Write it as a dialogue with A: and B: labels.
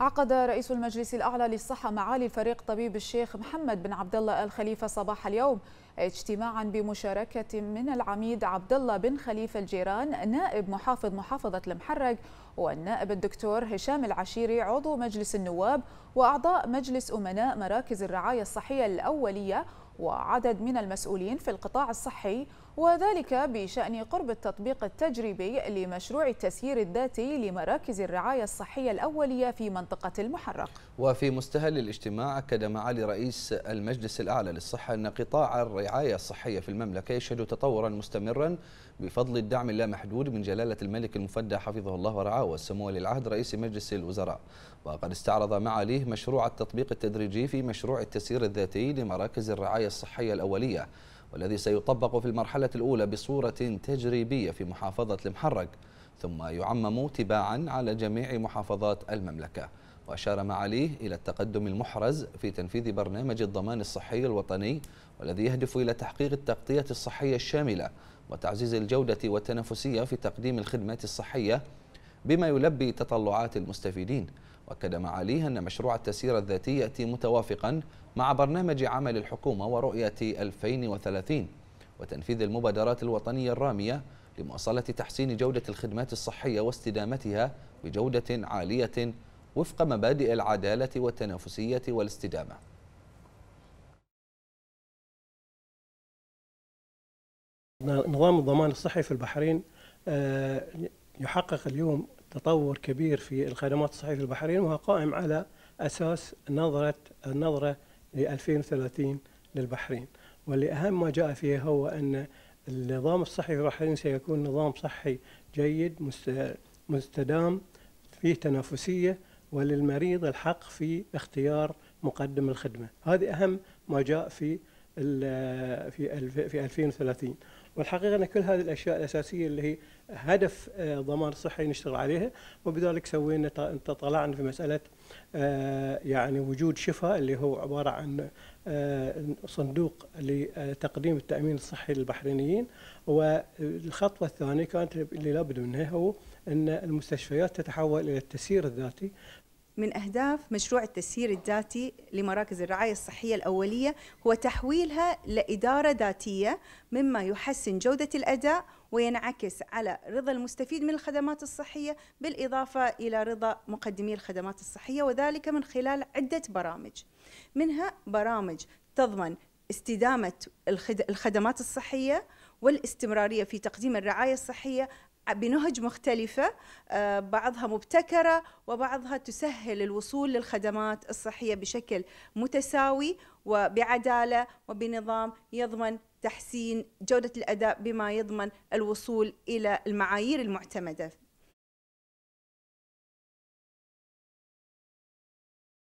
A: عقد رئيس المجلس الأعلى للصحة معالي الفريق طبيب الشيخ محمد بن عبد الله الخليفة صباح اليوم اجتماعا بمشاركة من العميد عبد الله بن خليفة الجيران نائب محافظ محافظة المحرق والنائب الدكتور هشام العشيري عضو مجلس النواب وأعضاء مجلس أمناء مراكز الرعاية الصحية الأولية وعدد من المسؤولين في القطاع الصحي وذلك بشأن قرب التطبيق التجريبي لمشروع التسيير الذاتي لمراكز الرعاية الصحية الأولية في منطقة المحرق.
B: وفي مستهل الاجتماع أكد معالي رئيس المجلس الأعلى للصحة أن قطاع الرعاية الصحية في المملكة يشهد تطورا مستمرا بفضل الدعم اللامحدود من جلالة الملك المفدى حفظه الله ورعاه والسمو للعهد رئيس مجلس الوزراء. وقد استعرض معاليه مشروع التطبيق التدريجي في مشروع التسيير الذاتي لمراكز الرعاية الصحية الأولية. والذي سيطبق في المرحلة الأولى بصورة تجريبية في محافظة المحرق ثم يعمم تباعا على جميع محافظات المملكة. وأشار معاليه إلى التقدم المحرز في تنفيذ برنامج الضمان الصحي الوطني والذي يهدف إلى تحقيق التغطية الصحية الشاملة وتعزيز الجودة والتنافسية في تقديم الخدمات الصحية بما يلبي تطلعات المستفيدين. وأكد معاليه أن مشروع التسيير الذاتي يأتي متوافقا مع برنامج عمل الحكومة ورؤية 2030 وتنفيذ المبادرات الوطنية الرامية لمواصلة تحسين جودة الخدمات الصحية واستدامتها بجودة عالية وفق مبادئ العدالة والتنافسية والاستدامة.
C: نظام الضمان الصحي في البحرين آه، يحقق اليوم تطور كبير في الخدمات الصحية في البحرين وهو قائم على أساس نظرة النظرة ل 2030 للبحرين. واللي أهم ما جاء فيه هو أن النظام الصحي في البحرين سيكون نظام صحي جيد مستدام فيه تنافسية وللمريض الحق في اختيار مقدم الخدمة. هذه أهم ما جاء في في في 2030 والحقيقة أن كل هذه الأشياء الأساسية اللي هي هدف آه، ضمان الصحي نشتغل عليها وبذلك سوينا طلعنا في مسألة آه، يعني وجود شفاء اللي هو عبارة عن آه، صندوق لتقديم التأمين الصحي للبحرينيين. والخطوة الثانية كانت اللي لابد منها هو أن المستشفيات تتحول إلى التسيير الذاتي.
D: من أهداف مشروع التسيير الذاتي لمراكز الرعاية الصحية الأولية هو تحويلها لإدارة ذاتية مما يحسن جودة الأداء وينعكس على رضا المستفيد من الخدمات الصحية بالإضافة إلى رضا مقدمي الخدمات الصحية وذلك من خلال عدة برامج. منها برامج تضمن استدامة الخدمات الصحية والاستمرارية في تقديم الرعاية الصحية بنهج مختلفة آه، بعضها مبتكرة وبعضها تسهل الوصول للخدمات الصحية بشكل متساوي وبعدالة وبنظام يضمن تحسين جودة الأداء بما يضمن الوصول إلى المعايير المعتمدة.